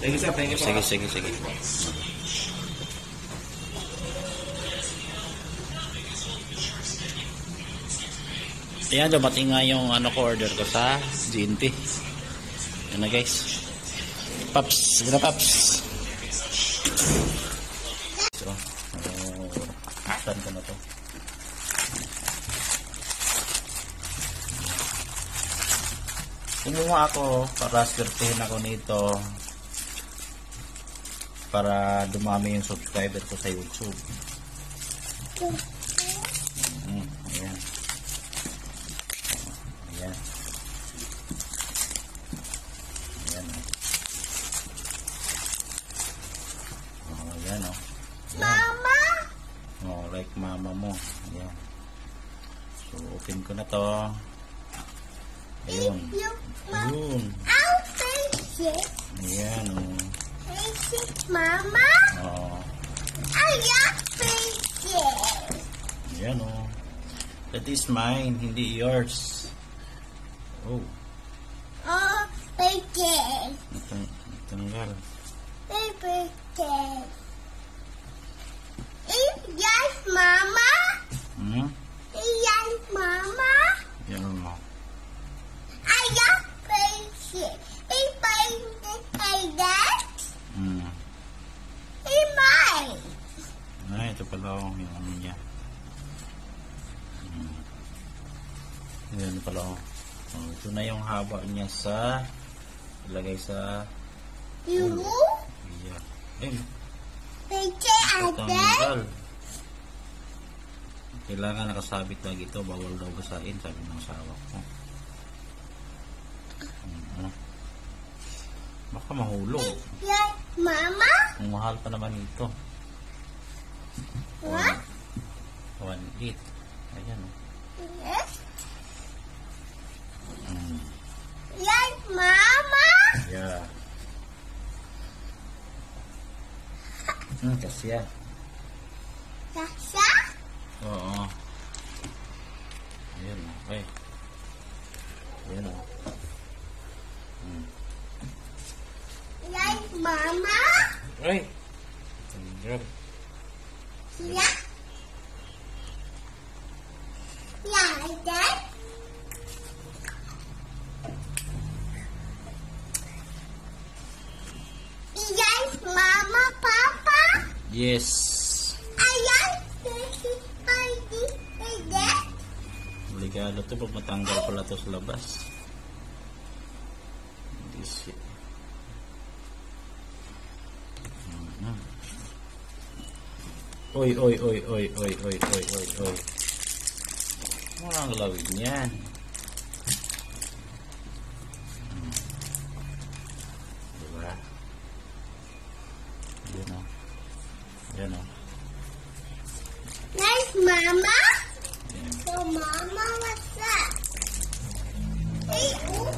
Thank you, sir. Thank you. Sige, sige, sige. Ayan, dumating nga yung ano ko order ko sa GNT. Yan na guys. Paps, sige na paps. So, uh, saan ko na to? Kumuha ako para swertihin ako nito para dumami yung subscriber ko sa YouTube. Mm, ayan. Ayan. Ayan. Oh, ayan oh. Ayan. Mama! Oh, like mama mo. Ayan. So, open ko na to. Ayun. Ayun. I'll Mama? Oo. I got princess. Yan o. Oh. That is mine, hindi yours. Oh. Oh, princess. Ito, tanggal. Princess. Is yes, Mama? Hmm? Yes, Mama? Oh, yung ano niya. Hmm. Yan pala oh. Oh, ito na yung haba niya sa ilagay sa You iya. Ay, face it at that. Tanggal. Kailangan nakasabit lagi ito. Bawal daw basahin, sabi ng asawa ko. Ano? Baka mahulog. Mama. Ang mahal pa naman ito. maliit. Ayan o. Yes? Hmm. Like mama? Yeah. Hmm, kasya. Kasya? Oo. Ayan o. Okay. Ayan o. Hmm. Like mama? Right. Grab. Yeah. Yes. Ayan, this. Obligado to pag matanggal pala to sa labas. Siya. Mhm. Oy, oy, oy, oy, oy, oy, oy, oy, oy. Walang lawid niyan. Nice, Mama. So, Mama, what's that? Hey, oh.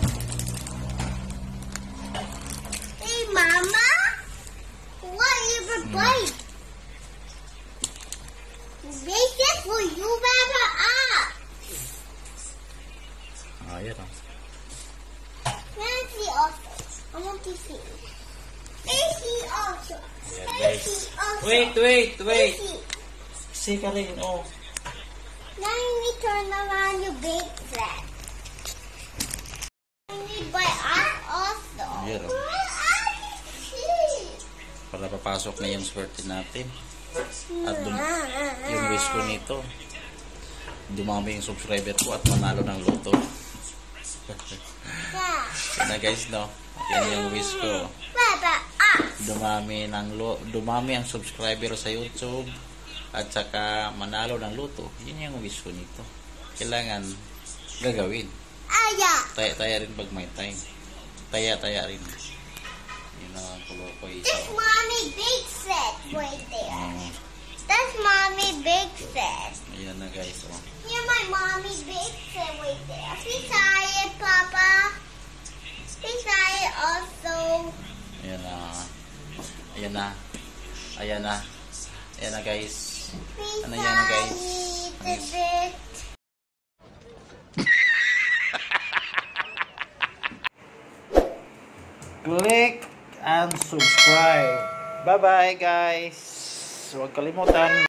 Hey, Mama. What is the bite? Make it for you, Mama. Ah. Ah, yan o. Let's see also. I want to see. Let's see also. Ayan, Let's see also. Wait, wait, wait. See. Kasi ka rin, oh. Now you need to turn around your big flat. I need my art also. Is here. Para papasok na yung swerte natin. At dum- yung wish ko nito, dumami yung subscriber ko at manalo ng loto. Yan na guys, no? Yan yung wish ko. Ah. Dumami, ng lo- dumami ang subscriber sa YouTube at saka manalo ng loto. Yun yung wish ko nito. Kailangan gagawin. Aya. Taya-taya rin pag may time. Taya-taya rin. Yun ang kulo ko isa. That's mommy big set right there. Oh, That's mommy big set. ayan na guys, oh. Here's my mommy big set right there. Beside Papa. Beside also. Ayan na. Ayan na. Ayan na. Ayan na guys. Ano yan guys? Click and subscribe. Bye-bye guys. Huwag kalimutan